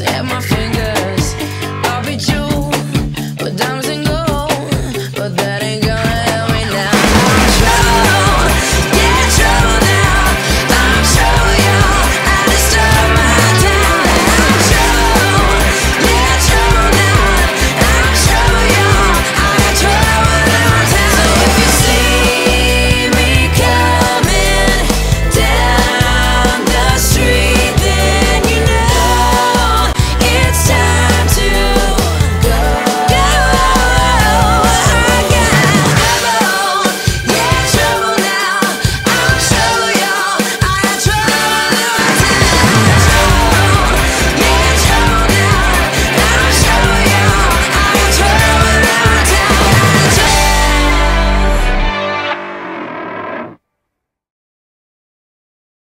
at my fingers.